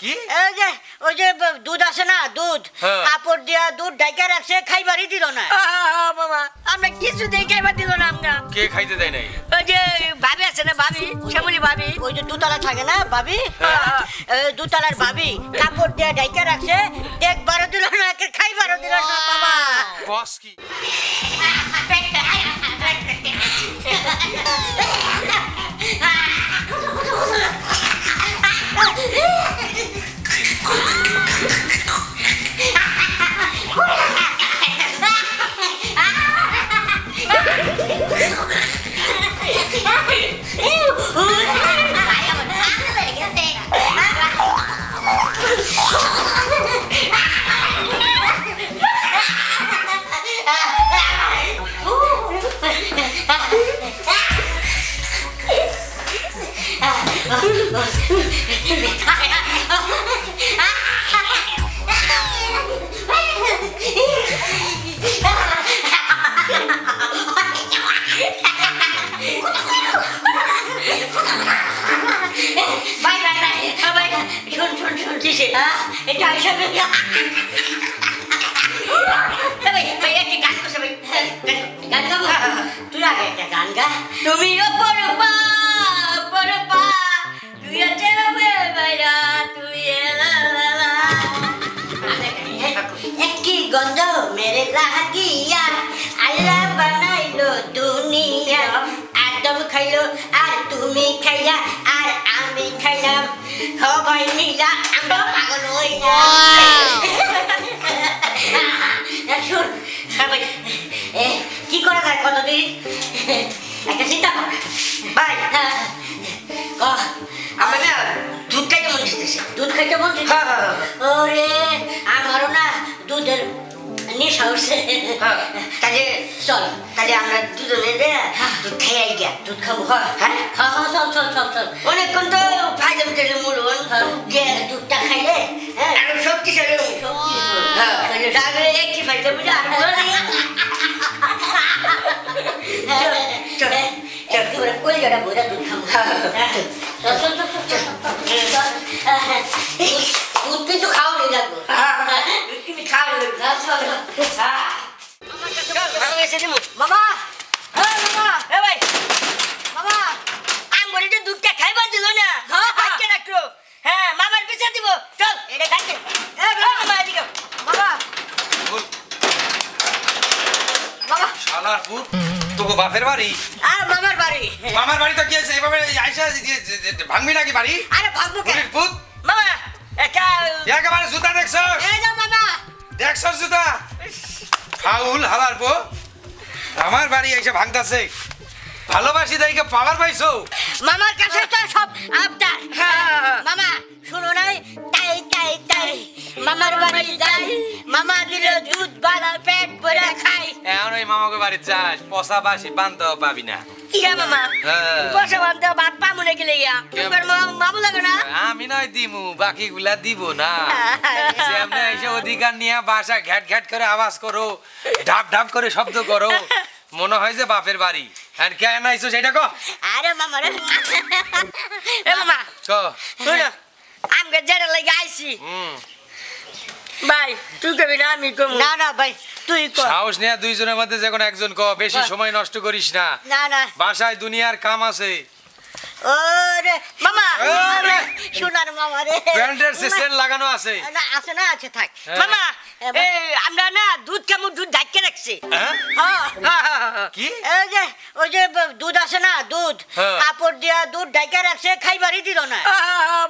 কি? এই যে ওই যে দুধ আছে না দুধ। হ্যাঁ। কাপড় দিয়া দুধ ডাইকা রাখছে খাইবারই দিল না। বাবা। আমরা কিছু দেখে এবার দিল না আমরা। কে খাইতে দেয় নাই? ওই যে ভাবি আছে না ভাবি? শ্যামলি ভাবি। ওই যে দুতলা থাকে না ভাবি? হ্যাঁ। এই দুতলার ভাবি কাপড় দিয়া ডাইকা রাখছে দেখ বারো দিল না খাইবারও দিল না বাবা। বস কি? ভাই Oh, এটা হিসাবে ভাই ভাই একটা গান করছে ভাই হ্যাঁ, গান গাবো তুই আগে একটা গান গা তুমি অপরূপা অপরূপা তুই আছে বাইরা একই গন্ধ মেরে লাগিয়া আল্লাহ বানাইলো দুনিয়া আদম খাইলো আর তুমি আমি খাইলাম সবাই মিলা আমরা পাগল হইলাম শুন সবাই এ, কি করা যায় কতদিন একটা চিন্তা ভাই আমার না দুধ খাইতে মন দুধ খাইতে মন ওরে আমারও না দুধের উঠছে হ্যাঁ, কাজে চল কাজে আমরা দুজনে দুধ খাই গিয়া। দুধ খাব হ্যাঁ। হ্যাঁ? হ্যাঁ চল চল চল চল। অনেকক্ষণ তো ফাইজে মুখে মুড়ন গিয়ে দুধটা খাইলে হ্যাঁ? আর শক্তিশালী হ্যাঁ। তাহলে একটি ফাইজে মুখে আর বলো না চল, চল। একেবারে কলিজাটা বইরা দুধ খাব। চল চল চল চল চল চল। দুধ কিন্তু খাওয়ানি লাগবে খাও চল চল চল ভালো এসে দিমু মামা হ্যাঁ মামা। এ ভাই। মামা। আম বলি যে দুধটা খাইবার দিল না? হ্যাঁ। আজকে রাখো হ্যাঁ মামার পিছে দিব। চল এটা খাইতে। এ মামা। এদিকে মামা। মামা। শালার পুত তোকে বাপের বাড়ি? আর মামার বাড়ি। মামার বাড়ি তো কি আছে? এভাবে আইসা ভাঙবি নাকি বাড়ি? আরে ভাববো কে? পুত মামা একটা একেবারে জুতা দেখছ এই না মামা। দেখছ জুতা ফাউল হালার পো আমার বাড়ি এসে ভাঙতাছে। ভালোবাসি দাইকে পাওয়ার পাইছো। মামার কাছে তো সব আবদার। হ্যাঁ। মামা শুনো নাই? তাই তাই তাই। মামার বাড়ি যাই। মামা দিল দুধ বালা পেট ভরে খাই। এখন ওই মামাকে বাড়ি যাস পচা বাসি বান্ধব পাবি না। ইয়া মামা? হ্যাঁ। বসে বান্ধে ভাত পামু না গেলে ইয়া তোমার মামু লাগে না? আমি নয় দিমু বাকি গুলা দিব না। অধিকার নিয়ে বাসা ঘ্যাট ঘ্যাট করে আওয়াজ করো ঢাপ ঢাপ করে শব্দ করো। মনে হয় যে বাপের বাড়ি। আর কেন আইছো সেটা কো। আরে মামা রে। এ মামা। কো। শুনো আমকে জেরে লাগে আইছি। হুম। ভাই তুই কবি না আমি কমু। না না ভাই তুই কর। সাহস নিয়ে দুইজনের মধ্যে যে কোনো একজন ক বেশি সময় নষ্ট করিস না। না না। বাসায় দুনিয়ার কাম আছে। ওরে মামা ওরে। সোনার মামা রে ব্র্যান্ডের সিস্টেম লাগানো আছে না আছে না আছে থাক হ্যাঁ। মামা আমরা না দুধ কামু দুধ ঢাকে রাখছি। হ্যাঁ? হ্যাঁ। কি? এই যে ওই যে দুধ আছে না দুধ। হ্যাঁ। কাপড় দিয়া দুধ ডাইকা রাখছে খাইবারই দিল না।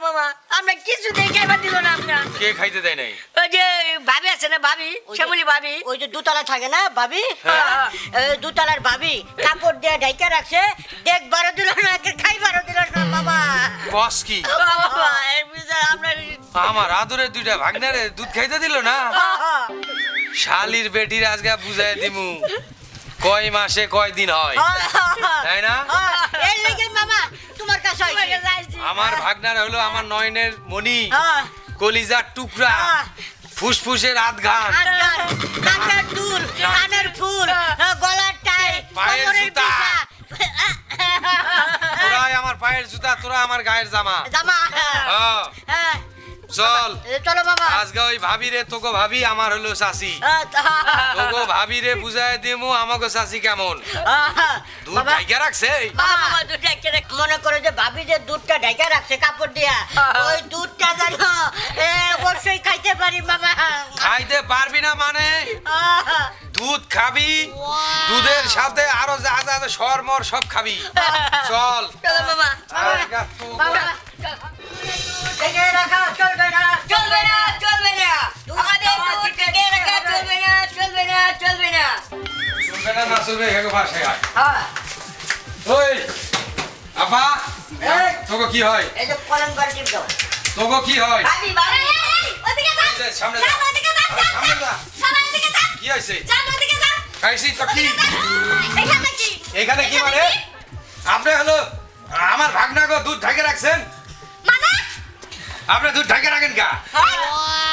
মামা আমরা কিছু দেখে এবার দিল না আমরা। কে খাইতে দেয় নাই? ওই যে ভাবি আছে না ভাবি? শ্যামলি ভাবি। ওই যে দুতলা থাকে না ভাবি? হ্যাঁ। দুতলার ভাবি কাপড় দিয়ে ডাইকা রাখছে দেখ বারো দিল না কে খাই বারো দিল না বাবা। বস কি? বাবা, আমরা আমার আদরের দুইটা ভাগনারে দুধ খাইতে দিল না? শালির বেটির আজকে বুঝাই দিমু। কয় মাসে কয় দিন হয়? তাই না? এই লেগে মামা তোমার কাছে তোমার আইছি। কাছে আইছি। আমার ভাগনার হলো আমার নয়নের মণি। হ্যাঁ, কলিজার টুকরা। ফুসফুসের আধ ঘাট। দুল কানের ফুল গলার টাই পায়ের জুতা। তোরাই আমার পায়ের জুতা তোরা আমার গায়ের জামা। জামা। হ্যাঁ। হ্যাঁ। চল। চলো বাবা। আজকে ওই ভাবি রে তোকে ভাবি আমার হলো আহ, তা- তোকে ভাবি রে বুঝাই দিমু আমাকে চাষি কেমন। দুধ বাবা। রাখছে? বাবা, বাবা, দুধটা একটু রেখ- মনে করে যে ভাবি যে দুধটা ঢেকে রাখছে কাপড় দিয়া। ওই দুধটা অবশ্যই খাইতে পারি বাবা। খাইতে পারবি না মানে? দুধ খাবি দুধের সাথে আরও যা যা সরমর সব খাবি। চল। বাবা। রাখা চলবে না। চলবে না। হেগো আয়। হ্যাঁ। ওই আপা এই। তোকে কি হয়? এই যে কলম করে টিপ দাও। তোকে কি হয়? ভাবি ভাবি ওদিকে যে। সামনে যা। ওদিকে যান সামনে যা। সবাই ওদিকে যান কি হয়েছে? যান ওদিকে খাইছি তো কি? এখানে কি? এখানে কি মানে? আপনি হলো আমার ভাগনা গো দুধ ঢাকে রাখছেন? মানে? আপনি দুধ ঢাকে রাখেন কা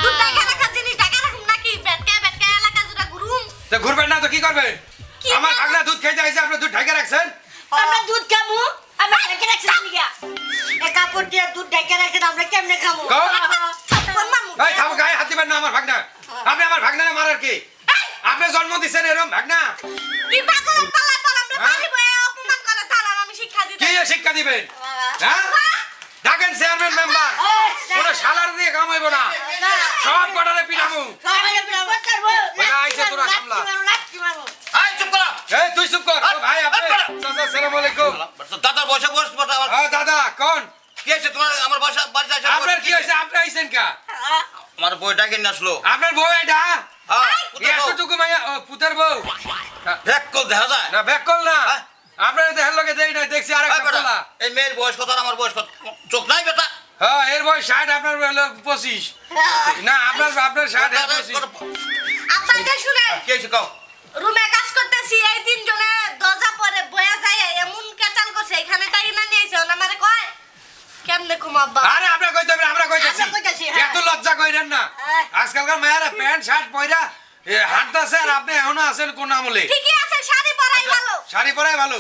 দুধ ঢাকা রাখা জিনিস ঢাকা রাখুন নাকি? বেটকা বেটকা এলাকা জুড়ে ঘুরুম তো ঘুরবেন না তো কি করবেন? আমার করব? ভাগনা দুধ খেতে আইছে আপনি দুধ ঢাকে রাখছেন? আমরা দুধ খাব আমরা ঢেকে রাখছি নিগা এই কাপড় দিয়ে দুধ ঢেকে রাখেন আমরা কেমনে। থাপ্পড় এই থামো গায়ে হাত দিবেন না আমার ভাগনা। আপনি আমার ভাগনারে মারার কি? আপনি জন্ম দিছেন এরকম ভাগনা। কি পাগল পালা পালা আমরা হ্যাঁ? বাড়ি বয়ে অপমান করে তারা আমি শিক্ষা দিতে কি শিক্ষা দিবেন? হ্যাঁ? ডাকেন চেয়ারম্যান মেম্বার। কোন শালার দিয়ে কামাইব না। সব কটারে পিটামু। ওরা আইছে তোরা সামলা। তুই চুপ কর। ভাই আপনি আসসালামু আলাইকুম। দাদার বসে বস বস আমার হ্যাঁ দাদা কোন? কি তোমার আমার বাসা বাড়িতে আপনার কি হয়েছে? আপনি আইছেন কা? আমার বইটা কিনে আসলো। আপনার বউ এটা? হ্যাঁ? এতটুকু মাইয়া পুতের বউ? দেখ কল দেখা যায়। না ব্যাক কল না। হ্যাঁ? আপনার দেখার লগে দেই না দেখছি এই মেয়ের বয়স কত আর আমার বয়স কত? চোখ নাই বেটা? হ্যাঁ এর বয়স ষাট আপনার হলো পঁচিশ। না আপনার আপনার ষাট পঁচিশ। শুনে কি কও? রুমে কাজ করতেছি এই তিনজনে দরজা পরে বয়া যায় এমন কেচাল করছে এখানে তাই না নিয়েছে আমারে কয় কেমনে ঘুমাব্বা আরে আমরা কইতে আমরা কইতেছি। আমরা কইতাছি, হ্যাঁ। এত লজ্জা কইরেন না। হ্যাঁ। আজকালকার মেয়েরা প্যান্ট শার্ট পয়রা হাঁটতাছে আর আপনি এখনও আছেন কোন আমলে? ঠিকই আছে শাড়ি পরাই ভালো। শাড়ি পরাই ভালো।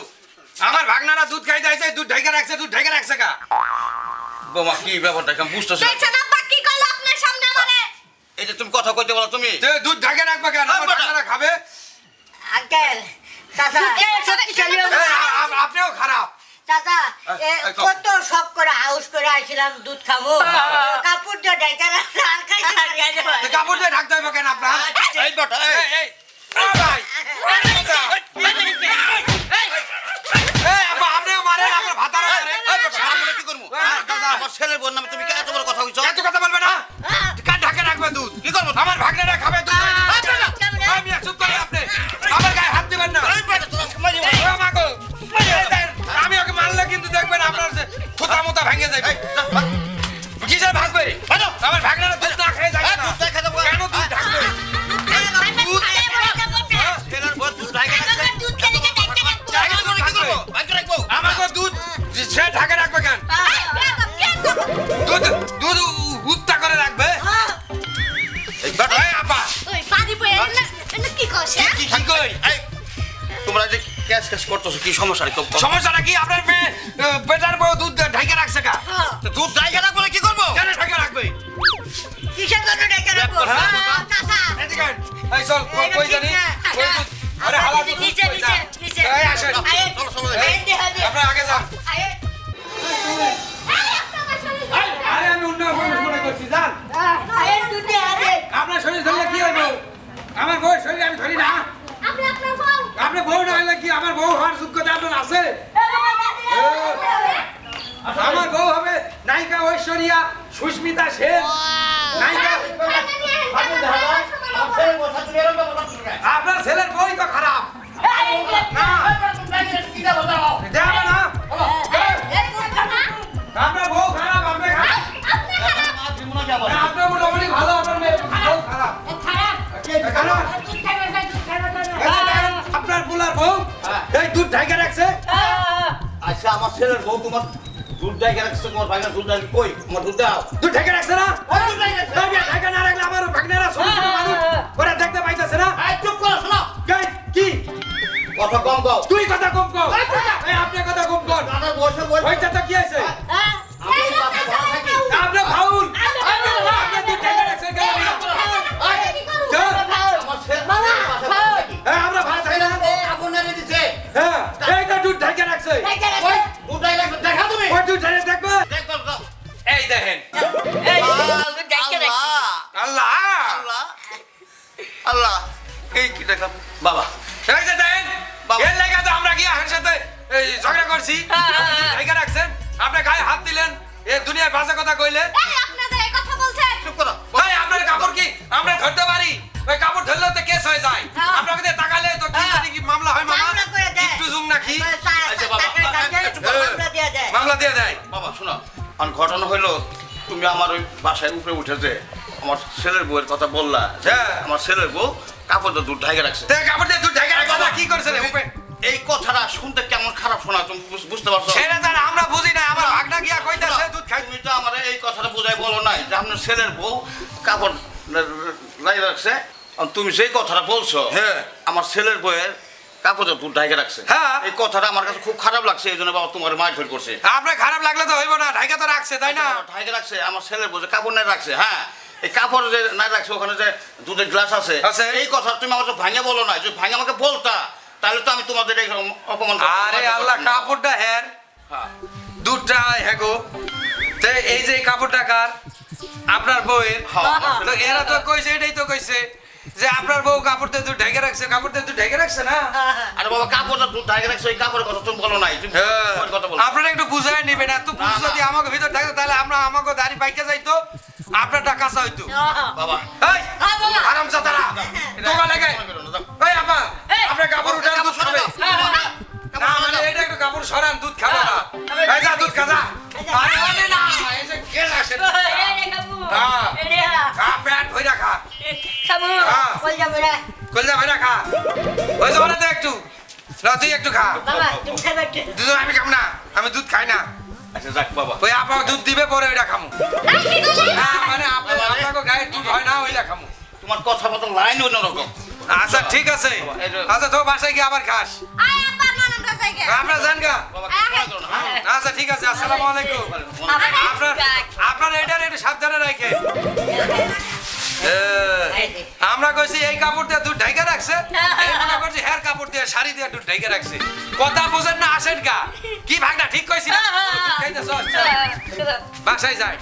আমার ভাগনারা দুধ খাইতে আইছে দুধ ঢেকে রাখছে দুধ ঢেকে রাখছে কা? বোমা কি ব্যাপারটা কেমন বুঝতেছি না। দেখছেন আব্বা কি করল আপনার সামনে আমারে? এই যে তুমি কথা কইতে বলো তুমি? তো দুধ ঢেকে রাখবে কেন আমার হ্যাঁ, বেটা। ভাগনারা খাবে আঙ্কেল চাচা আপনিও খারাপ চাচা। কত শখ করে হাউস করে আইছিলাম দুধ খাব কাপড় দিয়ে আর কাপড় দিয়ে ঢাকতে হবে কেন আপনার এই বেটা এই আমার ছেলের বোন নামে তুমি আমার ভাগনারা দুধ না খেয়ে যায় এই, না। দুধ না খেতে কেন দুধ ঢাকবে? দুধ হ্যাঁ? ছেলের বোন দুধ ঢাকে রাখছে দুধ খেলে ঢাকে রাখব না, কি করব? ভাগ্য রাখব? আমাকে দুধ সে ঢাকে রাখবে কেন? দুধ দুধ উত্তা করে রাখবে। এই বেটা আপা। ওই পানি বয়ে এনে এনে কি করছে? কি কি কই? তোমরা যে ক্যাশ ক্যাশ করতেছো কি সমস্যাটা কি? আপনার মেয়ে আহ, বেটার বউ দুধ ঢাকে রাখছে কা? দুধ ঢাকে ছেলের বউ তোমার দুধ ঢাকে রাখছে তোমার ভাইরা দুধ ঢাকে কই? তোমার দুধ দাও। দুধ ঢাকে রাখছে না? এই যে না রাখলে আমার ভাগ্নেরা ছোট মানুষ। ওরা দেখতে পাইতেছে না। চুপ করো শোনো। কি? কথা কম কও। তুই কথা কম এই আপনি কথা কম কর বসে হয়েছে তো কি হয়েছে? বাবা। হ্যাঁ, হ্যাঁ, হ্যাঁ। ধরতে পারি। ওই কাপড় ধরলে কেস হয়ে আপনার কাছে তাকালে তো কি মামলা হয় আচ্ছা, দিয়ে। দেয় বাবা শোনো ঘটনা হইল তুমি আমার ওই বাসায় উপরে উঠেছে আমার ছেলের বউয়ের কথা বললা হ্যাঁ। আমার ছেলের বউ কাপড় তো দুধ ঢাকে রাখছে। তে কাপড় দিয়ে দুধ ঢেকে রাখছে। কি করছে রে এই কথাটা শুনতে কেমন খারাপ শোনা তুমি বুঝ- বুঝতে পারছ? সেটা জান আমরা বুঝি না আমার ভাগনা গিয়া কইতাছে দুধ খাই। তুমি তো আমার এই কথাটা বোঝাই বলো নাই যে আপনার ছেলের বউ কাপড় লাই রাখছে। তুমি সেই কথাটা বলছো হ্যাঁ। আমার ছেলের বউয়ের কাপড় তো দুধ ঢাকে রাখছে। হ্যাঁ। এই কথাটা আমার কাছে খুব খারাপ লাগছে এই জন্য বাবা তোমার মার ধর করছে। আপনার খারাপ লাগলে তো হইব না ঢাকা তো রাখছে তাই না? ঢাকে রাখছে আমার ছেলের বউ কাপড় নাই রাখছে হ্যাঁ। এই কাপড় যে নাই রাখছো ওখানে যে দুধের গ্লাস আছে। এই কথা তুমি আমাকে ভাঙে বলো না। যদি ভাঙে আমাকে বলতা তাহলে তো আমি তোমাদের অপমান আরে আল্লাহ কাপড়টা হ্যার হ্যাঁ। দুধটা হ্যাগো তে এই যে কাপড়টা কার? আপনার বউয়ের। হ্যাঁ, তো এরা তো কইছে এটাই তো কইছে। যে আপনার বউ কাপড় দিয়ে দুধ ঢেকে রাখছে কাপড় দিয়ে দুধ ঢেকে রাখছে না? আরে বাবা কাপড়টা দুধ ঢাকে রাখছে ওই কাপড়ের কথা তুমি বলো নাই তুমি হ্যাঁ। কথা বলো। আপনারা একটু বুঝায় নিবেন এত বুঝ না, না। যদি আমাকে ভিতর থাকতো তাহলে আমরা আমাকে দাড়ি পাইকে যাইতো আপনার টাকা হইতো বাবা। এই আরাম চাতারা তোমার লাগে। এই আপা আপনার কাপড় উঠান দুধ খাবে। না মানে এটা একটু কাপড় সরান দুধ খাবে না। এই যা দুধ খাজা কলজা ভইরা খা। ওই যে ওরা একটু। না তুই একটু খা। দুধ আমি খাম না। আমি দুধ খাই না। আচ্ছা যাক বাবা। ওই আপা দুধ দিবে পরে ওইটা খামু। না মানে আপনি আপনাকে গায়ে দুধ হয় না ওইটা খামু। তোমার কথা মতো লাইন অন্যরকম। আচ্ছা ঠিক আছে। আচ্ছা তো বাসায় গিয়ে আবার খাস। আয় আপা আমরা যাই গে আমরা জান গা। বাবা কিছু করো না, হ্যাঁ? আচ্ছা ঠিক আছে আসসালামু আলাইকুম। আপনার আপনার এটার একটু সাবধানে রাখে আমরা কইছি এই কাপড় দিয়ে দুধ ঢাইকা রাখছে? এই মনে করছি হের কাপড় দিয়ে শাড়ি দিয়ে দুধ ঢাইকা রাখছে। কথা বুঝেন না আসেন কা কি ভাগনা ঠিক কইছি না? খাইতেছ? বাসায় যায়।